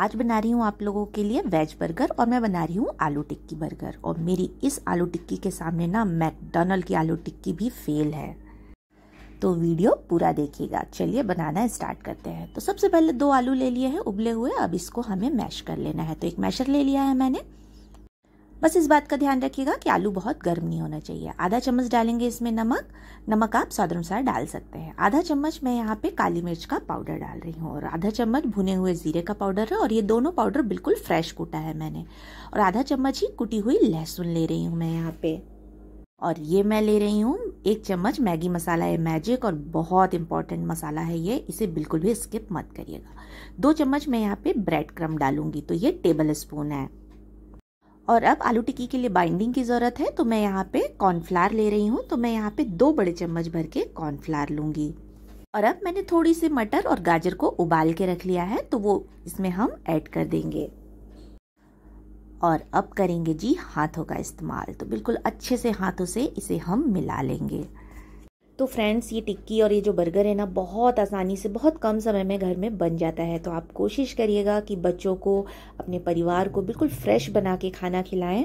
आज बना रही हूँ आप लोगों के लिए वेज बर्गर और मैं बना रही हूँ आलू टिक्की बर्गर। और मेरी इस आलू टिक्की के सामने ना मैकडोनल्ड की आलू टिक्की भी फेल है। तो वीडियो पूरा देखिएगा। चलिए बनाना स्टार्ट करते हैं। तो सबसे पहले दो आलू ले लिए हैं उबले हुए। अब इसको हमें मैश कर लेना है। तो एक मैशर ले लिया है मैंने। बस इस बात का ध्यान रखिएगा कि आलू बहुत गर्म नहीं होना चाहिए। आधा चम्मच डालेंगे इसमें नमक। नमक आप स्वाद अनुसार डाल सकते हैं। आधा चम्मच मैं यहाँ पे काली मिर्च का पाउडर डाल रही हूँ और आधा चम्मच भुने हुए जीरे का पाउडर है और ये दोनों पाउडर बिल्कुल फ्रेश कूटा है मैंने। और आधा चम्मच ही कुटी हुई लहसुन ले रही हूँ मैं यहाँ पे। और ये मैं ले रही हूँ एक चम्मच मैगी मसाला है मैजिक और बहुत इंपॉर्टेंट मसाला है ये। इसे बिल्कुल भी स्किप मत करिएगा। दो चम्मच मैं यहाँ पे ब्रेड क्रम डालूँगी। तो ये टेबल स्पून है। और अब आलू टिक्की के लिए बाइंडिंग की ज़रूरत है तो मैं यहाँ पे कॉर्नफ्लावर ले रही हूँ तो मैं यहाँ पे दो बड़े चम्मच भर के कॉर्नफ्लावर लूँगी। और अब मैंने थोड़ी सी मटर और गाजर को उबाल के रख लिया है तो वो इसमें हम ऐड कर देंगे। और अब करेंगे जी हाथों का इस्तेमाल तो बिल्कुल अच्छे से हाथों से इसे हम मिला लेंगे। तो फ्रेंड्स ये टिक्की और ये जो बर्गर है ना, बहुत आसानी से, बहुत कम समय में घर में बन जाता है। तो आप कोशिश करिएगा कि बच्चों को, अपने परिवार को बिल्कुल फ्रेश बना के खाना खिलाएँ।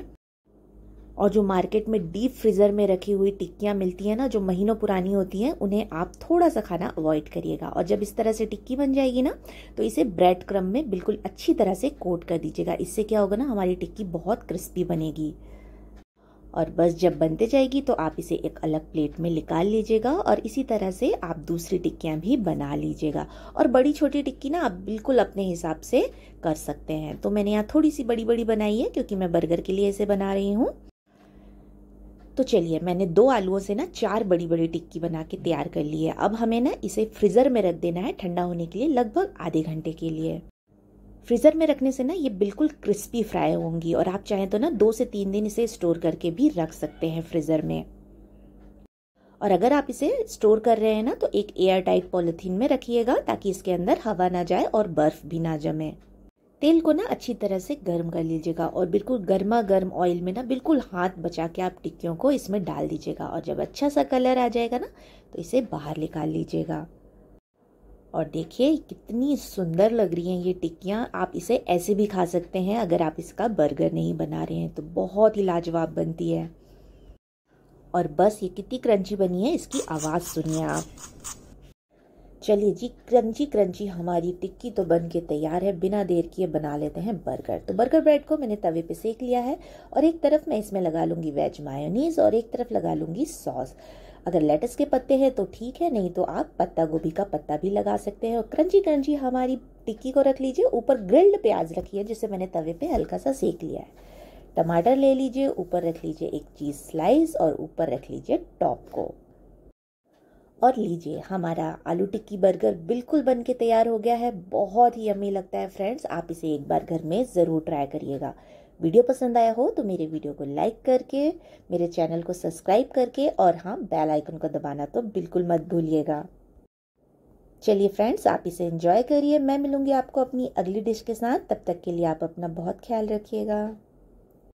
और जो मार्केट में डीप फ्रीज़र में रखी हुई टिक्कियाँ मिलती हैं ना, जो महीनों पुरानी होती हैं, उन्हें आप थोड़ा सा खाना अवॉइड करिएगा। और जब इस तरह से टिक्की बन जाएगी ना तो इसे ब्रेड क्रम में बिल्कुल अच्छी तरह से कोट कर दीजिएगा। इससे क्या होगा ना, हमारी टिक्की बहुत क्रिस्पी बनेगी। और बस जब बनते जाएगी तो आप इसे एक अलग प्लेट में निकाल लीजिएगा और इसी तरह से आप दूसरी टिक्कियाँ भी बना लीजिएगा। और बड़ी छोटी टिक्की ना आप बिल्कुल अपने हिसाब से कर सकते हैं। तो मैंने यहाँ थोड़ी सी बड़ी बड़ी बनाई है क्योंकि मैं बर्गर के लिए इसे बना रही हूँ। तो चलिए, मैंने दो आलुओं से ना चार बड़ी बड़ी टिक्की बना के तैयार कर ली है। अब हमें ना इसे फ्रीज़र में रख देना है ठंडा होने के लिए लगभग आधे घंटे के लिए। फ्रीज़र में रखने से ना ये बिल्कुल क्रिस्पी फ्राई होंगी और आप चाहें तो ना दो से तीन दिन इसे स्टोर करके भी रख सकते हैं फ्रीज़र में। और अगर आप इसे स्टोर कर रहे हैं ना तो एक एयर टाइट पॉलिथीन में रखिएगा ताकि इसके अंदर हवा ना जाए और बर्फ़ भी ना जमे। तेल को ना अच्छी तरह से गर्म कर लीजिएगा और बिल्कुल गर्मा गर्म ऑयल में ना बिल्कुल हाथ बचा के आप टिक्कियों को इसमें डाल दीजिएगा और जब अच्छा सा कलर आ जाएगा ना तो इसे बाहर निकाल लीजिएगा। और देखिए, कितनी सुंदर लग रही हैं ये टिक्कियाँ। आप इसे ऐसे भी खा सकते हैं, अगर आप इसका बर्गर नहीं बना रहे हैं तो बहुत ही लाजवाब बनती है। और बस ये कितनी क्रंची बनी है, इसकी आवाज़ सुनिए आप। चलिए जी, क्रंची क्रंची हमारी टिक्की तो बन के तैयार है, बिना देर किए बना लेते हैं बर्गर। तो बर्गर ब्रेड को मैंने तवे पे सेक लिया है, और एक तरफ़ मैं इसमें लगा लूँगी वेज मायोनीज, और एक तरफ़ लगा लूँगी सॉस। अगर लेटस के पत्ते हैं तो ठीक है, नहीं तो आप पत्ता गोभी का पत्ता भी लगा सकते हैं। और क्रंची क्रंची हमारी टिक्की को रख लीजिए, ऊपर ग्रिल्ड प्याज रखिए जिसे मैंने तवे पे हल्का सा सेक लिया है। टमाटर ले लीजिए, ऊपर रख लीजिए एक चीज़ स्लाइस और ऊपर रख लीजिए टॉप को। और लीजिए, हमारा आलू टिक्की बर्गर बिल्कुल बन के तैयार हो गया है। बहुत ही यम्मी लगता है, फ्रेंड्स, आप इसे एक बार घर में ज़रूर ट्राई करिएगा। वीडियो पसंद आया हो तो मेरे वीडियो को लाइक करके, मेरे चैनल को सब्सक्राइब करके और हाँ बेल आइकन को दबाना तो बिल्कुल मत भूलिएगा। चलिए फ्रेंड्स, आप इसे एंजॉय करिए। मैं मिलूँगी आपको अपनी अगली डिश के साथ। तब तक के लिए आप अपना बहुत ख्याल रखिएगा।